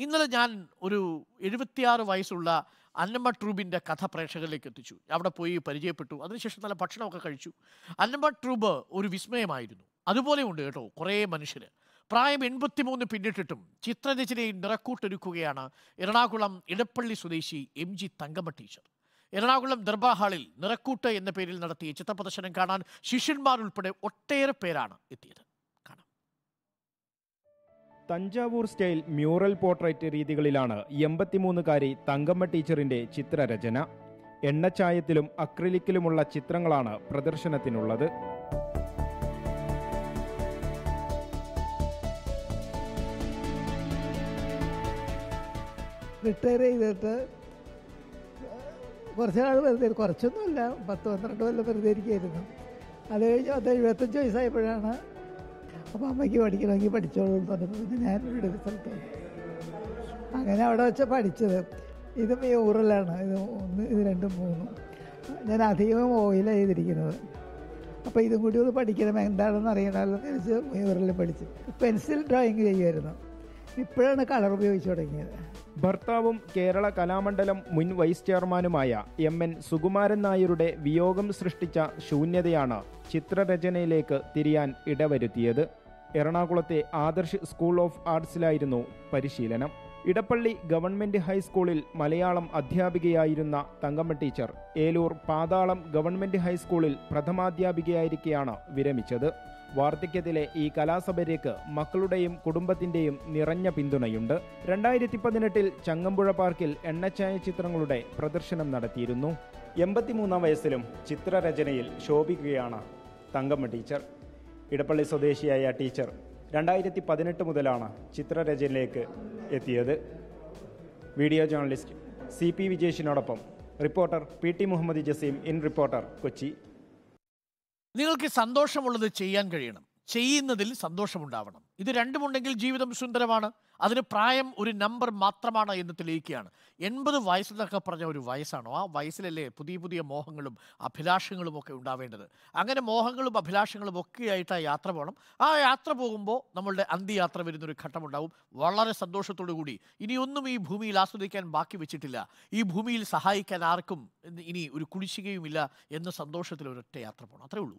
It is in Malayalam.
ഇന്നലെ ഞാൻ ഒരു എഴുപത്തിയാറ് വയസ്സുള്ള അന്നമ്മ ട്രൂബിന്റെ കഥ പ്രേക്ഷകരിലേക്ക് എത്തിച്ചു. അവിടെ പോയി പരിചയപ്പെട്ടു. അതിനുശേഷം നല്ല ഭക്ഷണമൊക്കെ കഴിച്ചു. അന്നമ്മ ട്രൂബ് ഒരു വിസ്മയമായിരുന്നു. അതുപോലെ ഉണ്ട് കേട്ടോ കുറേ മനുഷ്യർ പ്രായം എൺപത്തിമൂന്ന് പിന്നിട്ടിട്ടും ചിത്രരചനയിൽ നിറക്കൂട്ടൊരുക്കുകയാണ് എറണാകുളം ഇടപ്പള്ളി സ്വദേശി M G Thankamma teacher. Ernakulam Durbar ഹാളിൽ നിറക്കൂട്ട് എന്ന പേരിൽ നടത്തിയ ചിത്രപ്രദർശനം കാണാൻ ശിഷ്യന്മാർ ഉൾപ്പെടെ ഒട്ടേറെ പേരാണ് എത്തിയത്. തഞ്ചാവൂർ സ്റ്റൈൽ മ്യൂറൽ പോർട്രേറ്റ് രീതികളിലാണ് എൺപത്തിമൂന്നുകാരി തങ്കമ്മ ടീച്ചറിന്റെ ചിത്രരചന. എണ്ണച്ചായത്തിലും അക്രിലിക്കിലുമുള്ള ചിത്രങ്ങളാണ് പ്രദർശനത്തിനുള്ളത്. റിട്ടയർ ചെയ്തിട്ട് കുറച്ച് നാൾ വെറുതെ കുറച്ചൊന്നുമില്ല പത്ത് പന്ത്രണ്ട് കൊല്ലം വെറുതെ ഇരിക്കുകയായിരുന്നു. അത് കഴിഞ്ഞ് പത്ത് എഴുപത്തഞ്ച് വയസ്സായപ്പോഴാണ് അപ്പോൾ അമ്മയ്ക്ക് പഠിക്കണമെങ്കിൽ പഠിച്ചോളൂ എന്ന് പറഞ്ഞപ്പോൾ പിന്നെ ഞാൻ ഇവിടെ അങ്ങനെ അവിടെ വെച്ച് പഠിച്ചത്. ഇതും ഈ ഊറലാണ്. ഇത് ഒന്ന് ഇത് രണ്ടും മൂന്നും. ഞാൻ അധികം ഓയിലാണ് ചെയ്തിരിക്കുന്നത്. അപ്പോൾ ഇതും കൂടി ഒന്ന് പഠിക്കണം. എന്താണെന്ന് അറിയണമല്ലോ എന്ന് വെച്ച് മ്യൂറലിൽ പഠിച്ചു. പെൻസിൽ ഡ്രോയിങ് ചെയ്യുമായിരുന്നു. ഇപ്പോഴാണ് കളർ ഉപയോഗിച്ച് തുടങ്ങിയത്. ഭർത്താവും കേരള കലാമണ്ഡലം മുൻ വൈസ് ചെയർമാനുമായ എം എൻ സുകുമാരൻ നായരുടെ വിയോഗം സൃഷ്ടിച്ച ശൂന്യതയാണ് ചിത്രരചനയിലേക്ക് തിരിയാൻ ഇടവരുത്തിയത്. എറണാകുളത്തെ ആദർശ് സ്കൂൾ ഓഫ് ആർട്സിലായിരുന്നു പരിശീലനം. ഇടപ്പള്ളി ഗവൺമെന്റ് ഹൈസ്കൂളിൽ മലയാളം അധ്യാപികയായിരുന്ന തങ്കമ്മ ടീച്ചർ ഏലൂർ പാതാളം ഗവൺമെന്റ് ഹൈസ്കൂളിൽ പ്രഥമാധ്യാപികയായിരിക്കെയാണ് വിരമിച്ചത്. വാർദ്ധക്യത്തിലെ ഈ കലാസഭയ്ക്ക് മക്കളുടെയും കുടുംബത്തിന്റെയും നിറഞ്ഞ പിന്തുണയുണ്ട്. രണ്ടായിരത്തി പതിനെട്ടിൽ ചങ്ങമ്പുഴ പാർക്കിൽ എണ്ണച്ചായ ചിത്രങ്ങളുടെ പ്രദർശനം നടത്തിയിരുന്നു. എൺപത്തിമൂന്നാം വയസ്സിലും ചിത്രരചനയിൽ ശോഭിക്കുകയാണ് തങ്കമ്മ ടീച്ചർ. ഇടപ്പള്ളി സ്വദേശിയായ ടീച്ചർ രണ്ടായിരത്തി പതിനെട്ട് മുതലാണ് ചിത്രരചനയിലേക്ക് എത്തിയത്. Video journalist C P വിജേഷിനോടൊപ്പം reporter P T Muhammad Jaseem in reporter Kochi. നിങ്ങൾക്ക് സന്തോഷമുള്ളത് ചെയ്യാൻ കഴിയണം. ചെയ്യുന്നതിൽ സന്തോഷമുണ്ടാവണം. ഇത് രണ്ടുമുണ്ടെങ്കിൽ ജീവിതം സുന്ദരമാണ്. അതിന് പ്രായം ഒരു നമ്പർ മാത്രമാണ് എന്ന് തെളിയിക്കുകയാണ്. എൺപത് വയസ്സെന്നൊക്കെ പറഞ്ഞ ഒരു വയസ്സാണോ? ആ വയസ്സിലല്ലേ പുതിയ പുതിയ മോഹങ്ങളും അഭിലാഷങ്ങളും ഒക്കെ ഉണ്ടാവേണ്ടത്. അങ്ങനെ മോഹങ്ങളും അഭിലാഷങ്ങളും ഒക്കെയായിട്ട് ആ യാത്ര പോകണം. ആ യാത്ര പോകുമ്പോൾ നമ്മളുടെ അന്ത്യയാത്ര വരുന്നൊരു ഘട്ടമുണ്ടാവും. വളരെ സന്തോഷത്തോടു കൂടി. ഇനിയൊന്നും ഈ ഭൂമിയിൽ ആസ്വദിക്കാൻ ബാക്കി വെച്ചിട്ടില്ല. ഈ ഭൂമിയിൽ സഹായിക്കാൻ ആർക്കും ഇനി ഒരു കുടിശ്ശികയുമില്ല എന്ന സന്തോഷത്തിൽ ഒരൊറ്റ യാത്ര പോകണം. അത്രേ ഉള്ളൂ.